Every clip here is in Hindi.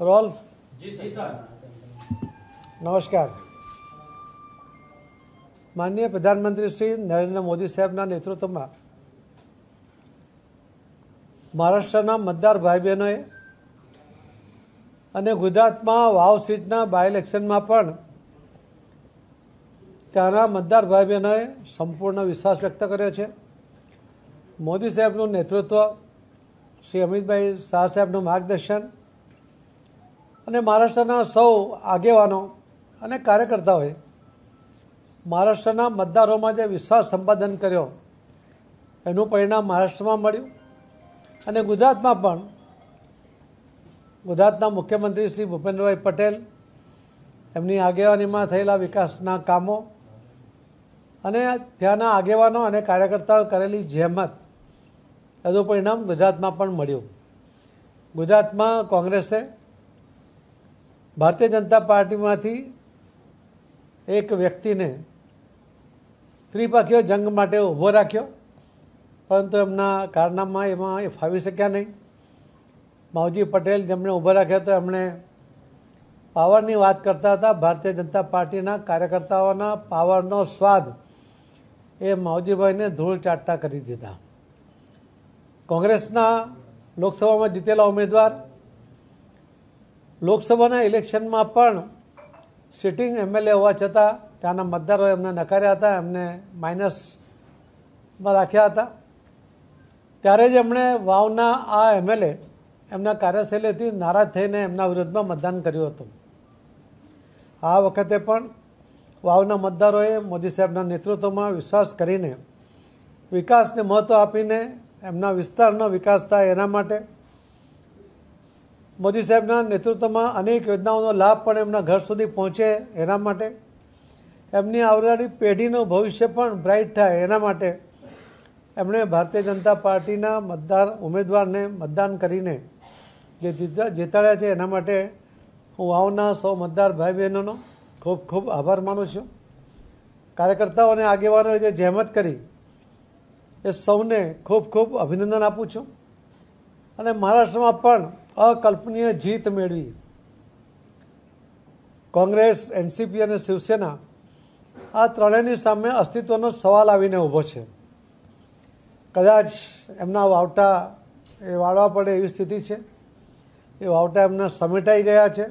રોલ. નમસ્કાર. માનનીય પ્રધાનમંત્રી શ્રી નરેન્દ્ર મોદી સાહેબના નેતૃત્વમાં મહારાષ્ટ્રના મતદાર ભાઈ બહેનોએ અને ગુજરાતમાં વાવ સીટના બાય ઇલેક્શનમાં પણ ત્યાંના મતદાર ભાઈ બહેનોએ સંપૂર્ણ વિશ્વાસ વ્યક્ત કર્યો છે. મોદી સાહેબનું નેતૃત્વ શ્રી અમિતભાઈ શાહ સાહેબનું માર્ગદર્શન અને મહારાષ્ટ્રના સૌ આગેવાનો અને કાર્યકર્તાઓએ મહારાષ્ટ્રના મતદારોમાં જે વિશ્વાસ સંપાદન કર્યો, એનું પરિણામ મહારાષ્ટ્રમાં મળ્યું. અને ગુજરાતમાં પણ, ગુજરાતના મુખ્યમંત્રી શ્રી ભૂપેન્દ્રભાઈ પટેલ, એમની આગેવાનીમાં થયેલા વિકાસના કામો અને ત્યાંના આગેવાનો અને કાર્યકર્તાઓ કરેલી જહેમત એનું પરિણામ ગુજરાતમાં પણ મળ્યું ગુજરાતમાં કોંગ્રેસે ભારતીય જનતા પાર્ટીમાંથી એક વ્યક્તિને ત્રિપક્ષીય જંગ માટે ઊભો રાખ્યો પરંતુ એમના કારનામાં એમાં એ ફાવી શક્યા નહીં માવજી પટેલ જેમણે ઊભો રાખ્યો હતો એમણે પાવરની વાત કરતા હતા ભારતીય જનતા પાર્ટીના કાર્યકર્તાઓના પાવરનો સ્વાદ એ માવજીભાઈને ધૂળ ચાટતા કરી દીધા કોંગ્રેસના લોકસભામાં જીતેલા ઉમેદવાર, લોકસભાના ઇલેક્શનમાં પણ સિટિંગ એમએલએ હોવા છતાં ત્યાંના મતદારોએ એમને નકાર્યા હતા, એમને માઇનસમાં રાખ્યા હતા. ત્યારે જ એમણે વાવના આ એમએલએ એમના કાર્યશૈલીથી નારાજ થઈને એમના વિરુદ્ધમાં મતદાન કર્યું હતું. આ વખતે પણ વાવના મતદારોએ મોદી સાહેબના નેતૃત્વમાં વિશ્વાસ કરીને વિકાસને મહત્ત્વ આપીને એમના વિસ્તારનો વિકાસ થાય એના માટે. મોદી સાહેબના નેતૃત્વમાં અનેક યોજનાઓનો લાભ પણ એમના ઘર સુધી પહોંચે એના માટે. એમની આવનારી પેઢીનું ભવિષ્ય પણ બ્રાઇટ થાય એના માટે. એમણે ભારતીય જનતા પાર્ટીના મતદાર ઉમેદવારને મતદાન કરીને જે જીતા, જીતાડ્યા છે એના માટે હું વાવના સૌ મતદાર ભાઈ બહેનોનો ખૂબ ખૂબ આભાર માનું છું. કાર્યકર્તાઓ અને આગેવાનોએ જે જહેમત કરી એ સૌને ખૂબ ખૂબ અભિનંદન આપું છું. અને મહારાષ્ટ્રમાં પણ અકલ્પનીય જીત મેળવી. કોંગ્રેસ, એનસીપી અને શિવસેના આ ત્રણેયની સામે અસ્તિત્વનો સવાલ આવીને ઊભો છે. કદાચ એમના વાવટા એ વાળવા પડે એવી સ્થિતિ છે. એ વાવટા એમના સમેટાઈ ગયા છે.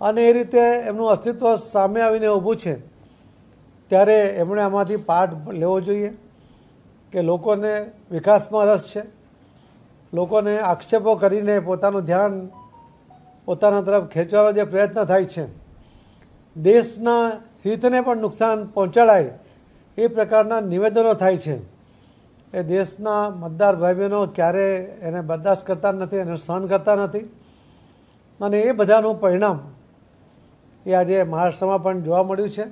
અને એ રીતે એમનું અસ્તિત્વ સામે આવીને ઊભું છે. ત્યારે એમણે આમાંથી પાઠ લેવો જોઈએ. કે લોકોને વિકાસમાં રસ છે. લોકોને આક્ષેપો કરીને પોતાનું ધ્યાન પોતાના તરફ ખેંચવાનો જે પ્રયત્ન થાય છે. દેશના હિતને પણ નુકસાન પહોંચાડાય એ પ્રકારના નિવેદનો થાય છે. એ દેશના મતદાર ભાઈ બહેનો ક્યારે એને બરદાસ્ત કરતા નથી, એને સહન કરતા નથી. અને એ બધાનું પરિણામ એ આજે મહારાષ્ટ્રમાં પણ જોવા મળ્યું છે.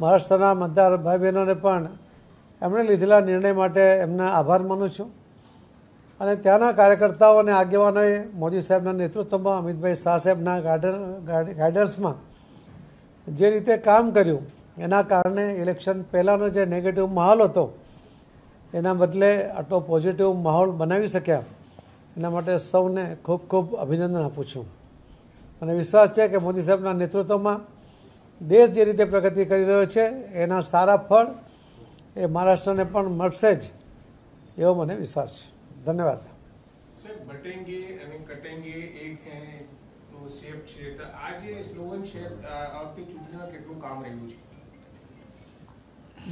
મહારાષ્ટ્રના મતદાર ભાઈ બહેનોને પણ એમણે લીધેલા નિર્ણય માટે એમના આભાર માનું છું. અને ત્યાંના કાર્યકર્તાઓ અને આગેવાનોએ મોદી સાહેબના નેતૃત્વમાં, અમિતભાઈ શાહ સાહેબના ગાઈડન્સમાં જે રીતે કામ કર્યું, એના કારણે ઇલેક્શન પહેલાંનો જે નેગેટિવ માહોલ હતો, એના બદલે આટલો પોઝિટિવ માહોલ બનાવી શક્યા. એના માટે સૌને ખૂબ ખૂબ અભિનંદન આપું છું. અને વિશ્વાસ છે કે મોદી સાહેબના નેતૃત્વમાં દેશ જે રીતે પ્રગતિ કરી રહ્યો છે, એના સારા ફળ એ મહારાષ્ટ્રને પણ મળશે જ એવો મને વિશ્વાસ છે. ધન્યવાદ.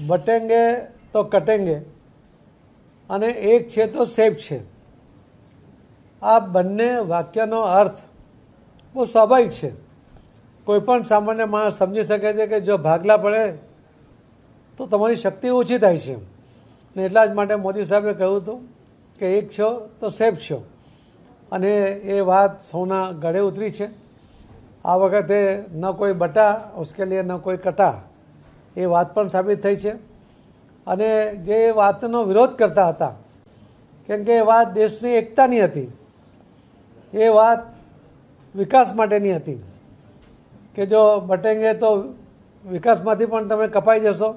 બટેંગે તો કટેંગે અને એક છે તો સેફ છે. આ બંને વાક્યનો અર્થ બહુ સ્વાભાવિક છે. કોઈપણ સામાન્ય માણસ સમજી શકે છે કે જો ભાગલા પડે તો તમારી શક્તિ ઓછી થાય છે. ને એટલા જ માટે મોદી સાહેબે કહ્યું હતું કે એક છો તો સેફ છો. અને એ વાત સૌના ગળે ઉતરી છે. આ વખતે ન કોઈ બટા ઉસકે લીએ ન કોઈ કટા, એ વાત પણ સાબિત થઈ છે. અને જે વાતનો વિરોધ કરતા હતા, કેમ કે એ વાત દેશની એકતાની હતી. એ વાત વિકાસ માટેની હતી. કે જો બટેંગે તો વિકાસમાંથી પણ તમે કપાઈ જશો.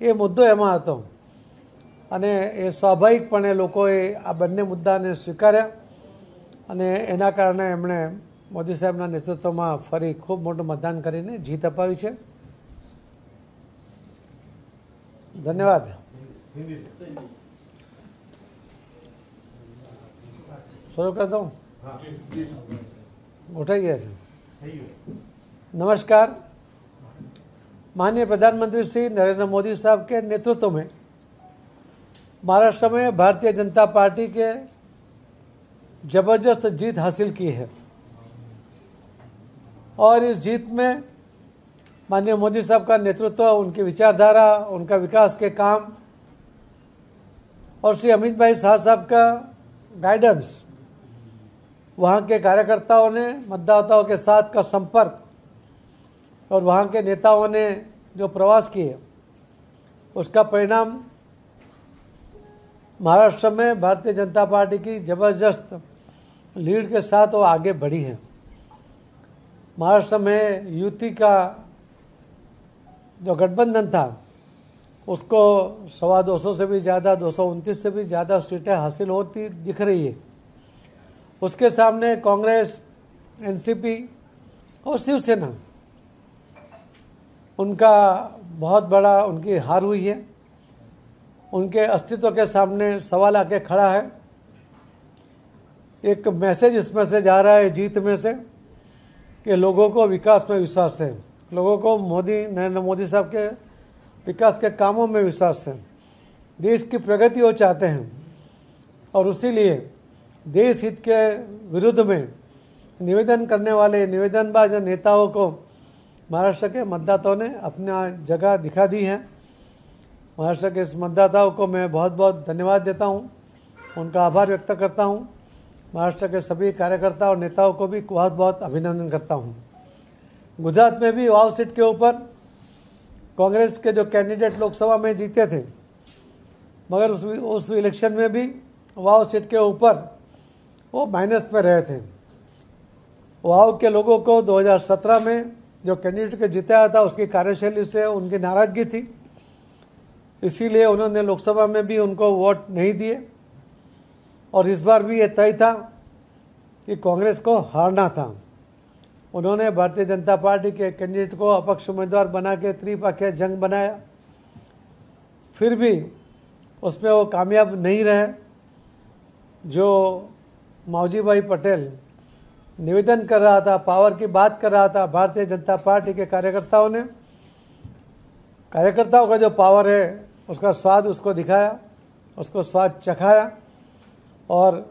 એ મુદ્દો એમાં હતો. અને એ સ્વાભાવિકપણે લોકોએ આ બંને મુદ્દાને સ્વીકાર્યા અને એના કારણે એમણે મોદી સાહેબના નેતૃત્વમાં ફરી ખૂબ મોટું મતદાન કરીને જીત અપાવી છે. ધન્યવાદ. શરૂ કરી ગોઠાઈ ગયા છે. નમસ્કાર. माननीय प्रधानमंत्री श्री नरेंद्र मोदी साहब के नेतृत्व में महाराष्ट्र में भारतीय जनता पार्टी के ज़बरदस्त जीत हासिल की है। और इस जीत में माननीय मोदी साहब का नेतृत्व, उनकी विचारधारा, उनका विकास के काम और श्री अमित भाई शाह साहब का गाइडेंस वहाँ के कार्यकर्ताओं ने, मतदाताओं के साथ का संपर्क और वहाँ के नेताओं ने जो प्रवास किए, उसका परिणाम महाराष्ट्र में भारतीय जनता पार्टी की ज़बरदस्त लीड के साथ वो आगे बढ़ी है। महाराष्ट्र में युति का जो गठबंधन था, उसको सवा दो सौ से भी ज़्यादा, दो सौ उनतीस से भी ज़्यादा सीटें हासिल होती दिख रही है। उसके सामने कांग्रेस, एनसीपी और शिवसेना उनका बहुत बड़ा उनकी हार हुई है। उनके अस्तित्व के सामने सवाल आके खड़ा है। एक मैसेज इसमें से जा रहा है जीत में से कि लोगों को विकास में विश्वास है। लोगों को मोदी, नरेंद्र मोदी साहब के विकास के कामों में विश्वास है। देश की प्रगति वो चाहते हैं। और उसीलिए देश हित के विरुद्ध में निवेदन करने वाले, निवेदनबाज नेताओं को महाराष्ट्र के मतदाताओं ने अपना जगह दिखा दी है। महाराष्ट्र के इस मतदाताओं को मैं बहुत बहुत धन्यवाद देता हूँ। उनका आभार व्यक्त करता हूँ। महाराष्ट्र के सभी कार्यकर्ता और नेताओं को भी बहुत बहुत अभिनंदन करता हूँ। गुजरात में भी वाव सीट के ऊपर कांग्रेस के जो कैंडिडेट लोकसभा में जीते थे, मगर उस उस इलेक्शन में भी वाव सीट के ऊपर वो माइनस में रहे थे। वाव के लोगों को 2017 में जो कैंडिडेट के जिताया था, उसकी कार्यशैली से उनकी नाराज़गी थी। इसीलिए उन्होंने लोकसभा में भी उनको वोट नहीं दिए। और इस बार भी ये तय था कि कांग्रेस को हारना था। उन्होंने भारतीय जनता पार्टी के कैंडिडेट को अपक्ष उम्मीदवार बना के त्रिपक्षीय जंग बनाया। फिर भी उसमें वो कामयाब नहीं रहे, जो मावजी भाई पटेल निवेदन कर रहा था, पावर की बात कर रहा था, भारतीय जनता पार्टी के कार्यकर्ताओं ने। कार्यकर्ताओं का जो पावर है, उसका स्वाद उसको दिखाया, उसको स्वाद चखाया और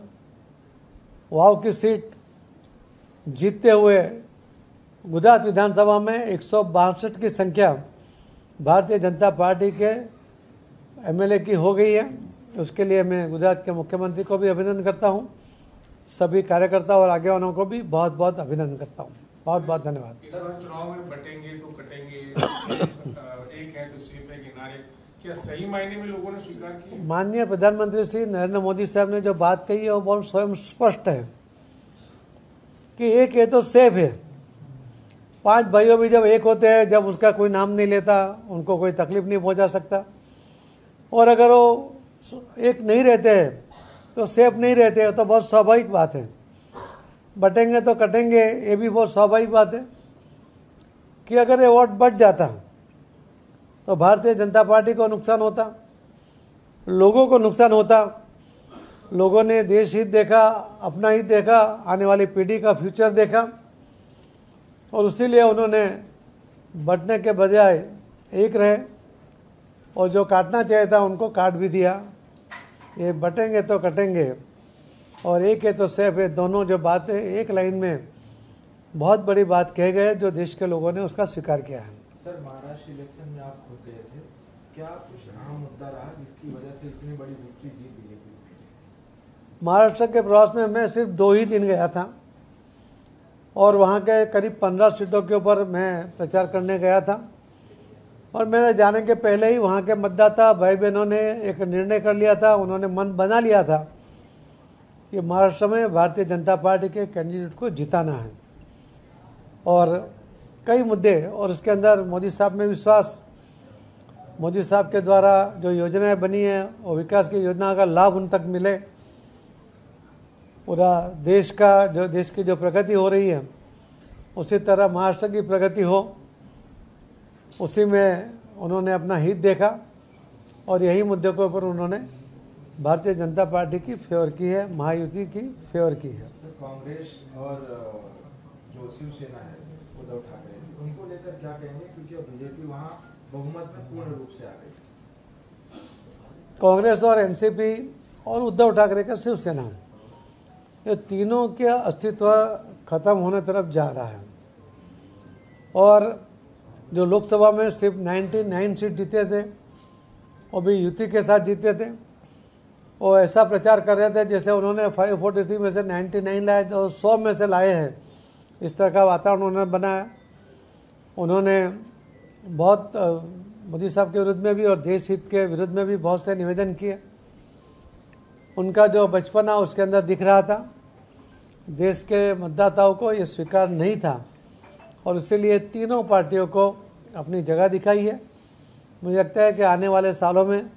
वाव की सीट जीतते हुए गुजरात विधानसभा में एक सौ बासठ की संख्या भारतीय जनता पार्टी के एमएलए की हो गई है। उसके लिए मैं गुजरात के मुख्यमंत्री को भी अभिनंदन करता हूँ। सभी कार्यकर्ता और आगे वालों को भी बहुत बहुत अभिनंदन करता हूँ। बहुत बहुत धन्यवाद चुनाव में बटेंगे तो कटेंगे। एक है तो है किनारे। क्या सही मायने में लोगों ने स्वीकार किया? माननीय प्रधानमंत्री श्री नरेंद्र मोदी साहब ने जो बात कही है वो बहुत स्वयं स्पष्ट है कि एक है तो सेफ़ है। पाँच भाइयों भी जब एक होते हैं जब उसका कोई नाम नहीं लेता उनको कोई तकलीफ़ नहीं पहुँचा सकता। और अगर वो एक नहीं रहते हैं तो सेफ़ नहीं रहते तो बहुत स्वाभाविक बात है। बटेंगे तो कटेंगे, ये भी बहुत स्वाभाविक बात है कि अगर ये वोट बट जाता तो भारतीय जनता पार्टी को नुकसान होता, लोगों को नुकसान होता, लोगों ने देश हित देखा, अपना हित देखा, आने वाली पीढ़ी का फ्यूचर देखा, और उसी उसीलिए उन्होंने बटने के बजाय एक रहे, और जो काटना चाहिए था, उनको काट भी दिया। ये बटेंगे तो कटेंगे। और एक है तो सेफ़ है दोनों जो बातें एक लाइन में बहुत बड़ी बात कह गए जो देश के लोगों ने उसका स्वीकार किया है। सर महाराष्ट्र इलेक्शन में आप खुद गए थे। क्या कुछ अहम मुद्दा रहा जिसकी वजह से इतनी बड़ी विक्ट्री जीत बीजेपी महाराष्ट्र के प्रवास में मैं सिर्फ़ दो ही दिन गया था। और वहाँ के करीब पंद्रह सीटों के ऊपर मैं प्रचार करने गया था। और मेरे जाने के पहले ही वहाँ के मतदाता भाई बहनों ने एक निर्णय कर लिया था, उन्होंने मन बना लिया था कि महाराष्ट्र में भारतीय जनता पार्टी के कैंडिडेट को जिताना है। और कई मुद्दे, और उसके अंदर मोदी साहब में विश्वास, मोदी साहब के द्वारा जो योजनाएँ बनी हैं वो विकास की योजना का लाभ उन तक मिले, पूरा देश का, जो देश की जो प्रगति हो रही है, उसी तरह महाराष्ट्र की प्रगति हो उसी में उन्होंने अपना हित देखा और यही मुद्दे के ऊपर उन्होंने भारतीय जनता पार्टी की फेवर की है महायुति की फेवर की है। कांग्रेस और जो शिवसेना है उद्धव ठाकरे उनको लेकर क्या कहेंगे? क्योंकि अब बीजेपी वहाँ बहुमत में पूर्ण रूप से आ गई। कांग्रेस और एनसीपी और उद्धव ठाकरे का शिवसेना ये तीनों के अस्तित्व खत्म होने तरफ़ जा रहा है। और जो लोकसभा में सिर्फ़ 99 सीट जीते थे, वो भी युति के साथ जीते थे। वो ऐसा प्रचार कर रहे थे जैसे उन्होंने 543 में से 99 लाए तो 100 में से लाए हैं। इस तरह का वातावरण उन्होंने बनाया। उन्होंने बहुत मोदी साहब के विरुद्ध में भी और देश हित के विरुद्ध में भी बहुत से निवेदन किए। उनका जो बचपना उसके अंदर दिख रहा था। देश के मतदाताओं को ये स्वीकार नहीं था। और इसीलिए तीनों पार्टियों को अपनी जगह दिखाई है। मुझे लगता है कि आने वाले सालों में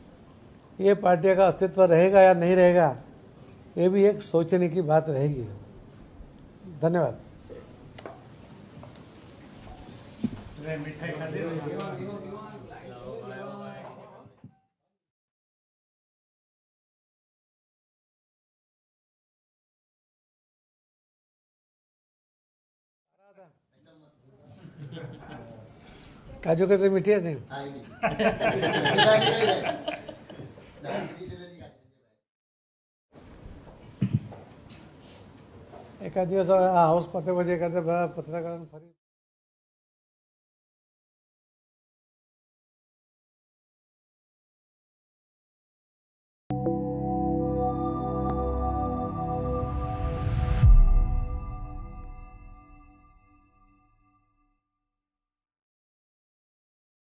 ये पार्टी का अस्तित्व रहेगा या नहीं रहेगा, ये भी एक सोचने की बात रहेगी। धन्यवाद। काजू कतरी मीठी आहे एका दिवस हाऊस पात्यामध्ये एखाद्या पत्रकारानं फरी।